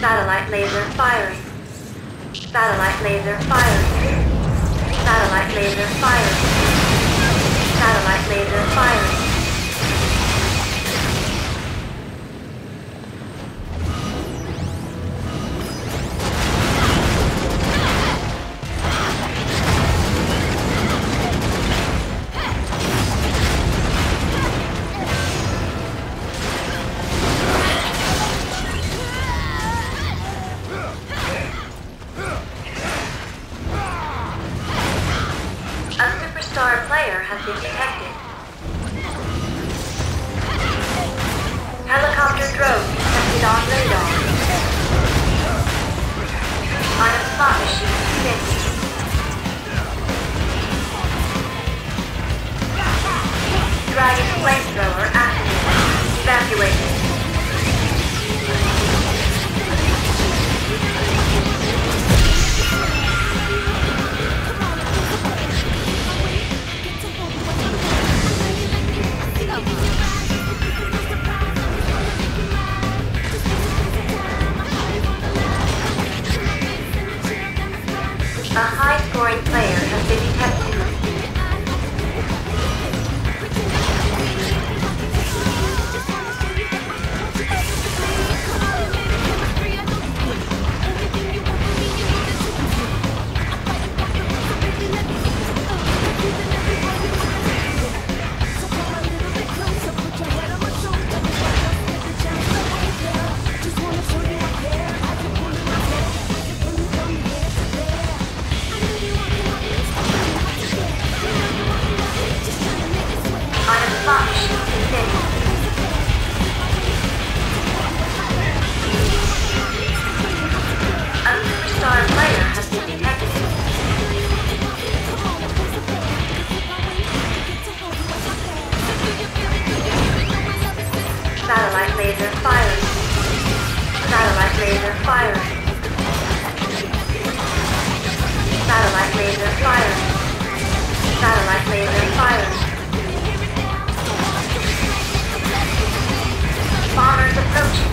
Satellite laser firing. Satellite laser firing. Satellite laser firing. Satellite laser firing. Slot. Dragon flamethrower activated. Evacuated. Laser firing. Satellite laser firing. Satellite laser firing. Satellite laser firing. Bombers approaching